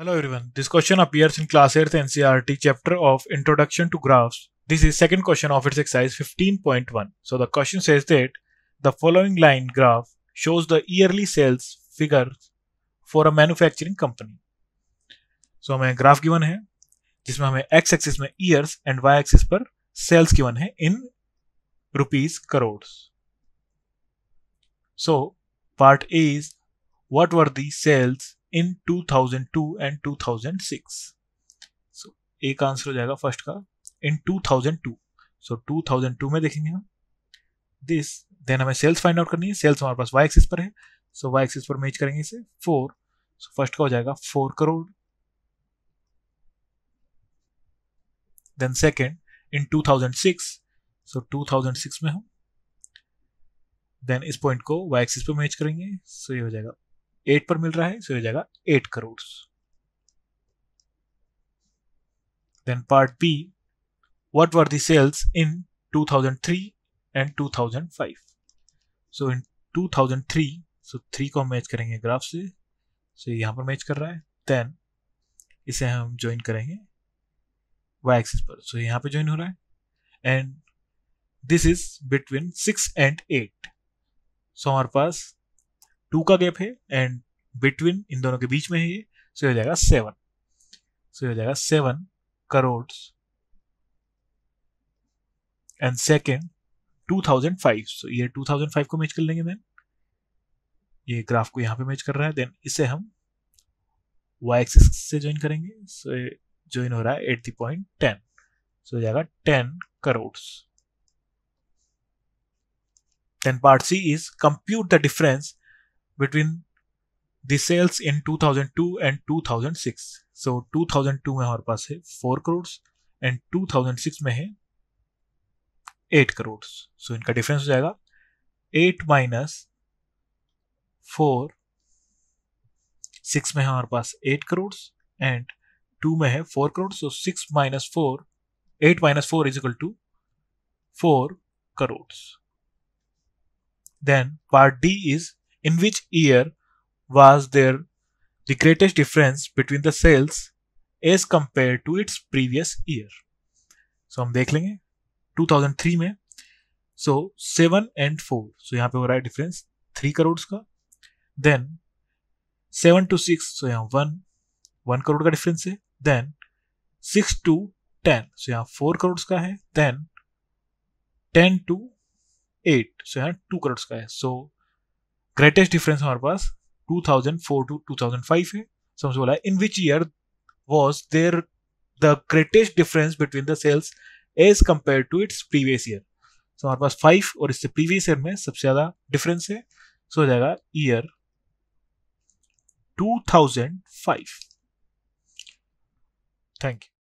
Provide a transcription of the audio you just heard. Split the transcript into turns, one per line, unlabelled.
Hello everyone. This question appears in class 8th NCERT chapter of Introduction to Graphs. This is second question of its exercise 15.1. So the question says that the following line graph shows the yearly sales figures for a manufacturing company. So हमें graph given है जिसमें हमें x axis में years and y axis पर sales given है in rupees crore so part A is what were the sales in 2002 and 2006 so एक answer हो जाएगा फ़र्स्ट का इन 2002 सो 2002 में देखेंगे हम. दिस देन हमें सेल्स फाइंड आउट करनी है. सेल्स हमारे पास वाई एक्सिस पर है. सो वाई एक्सिस पर मैच करेंगे इसे. फोर सो फ़र्स्ट का हो जाएगा four crore then second in 2006 so 2006 में हम. देन इस पॉइंट को वाई एक्सिस पर मैच करेंगे. सो so, ये हो जाएगा एट पर मिल रहा है सो हो जाएगा eight crore then part B what were the sales in 2003 and 2005 so in 2003 so three को मैच करेंगे ग्राफ से सो so यहाँ पर मैच कर रहा है। देन इसे हम ज्वाइन करेंगे वाई एक्सिस पर। सो so यहाँ पे ज्वाइन हो रहा है। And this is between six and eight so हमारे पास टू का गैप है एंड बिटवीन इन दोनों के बीच में है ये सो हो जाएगा सेवन सो हो जाएगा seven crore and second 2005 so ये 2005 को मैच कर लेंगे देन ये ग्राफ को यहाँ पे मैच कर रहा है देन इसे हम वाई एक्सिस से ज्वाइन करेंगे. सो ज्वाइन हो रहा है at the point ten so हो जाएगा ten crore then part C is compute the difference between the sales in 2002 and 2006 so 2002 में हमारे पास है फोर करोड़ एंड 2006 में है एट करोड़ सो इनका डिफरेंस हो जाएगा एट माइनस फोर सिक्स में हमारे पास एट करोड़ एंड टू में है four crore so six minus four eight minus four is equal to four crore then, part D is in which year was there the greatest difference between the sales as compared to its previous year so हम देख लेंगे 2003 में so 7 and 4 so यहाँ पे हो रहा है difference 3 crore का देन 7 to 6 so यहाँ 1 1 करोड़ का डिफरेंस है देन 6 to 10 so यहाँ 4 करोड़ का है देन 10 to 8 so यहाँ 2 करोड़ का है so ग्रेटेस्ट डिफरेंस हमारे पास 2004 टू 2005 है। समझ बोला in which year was there the greatest difference between the sales as compared to its previous year so हमारे पास फाइव और इससे प्रीवियस ईयर में सबसे ज़्यादा डिफरेंस है। सो हो जाएगा ईयर 2005 थैंक यू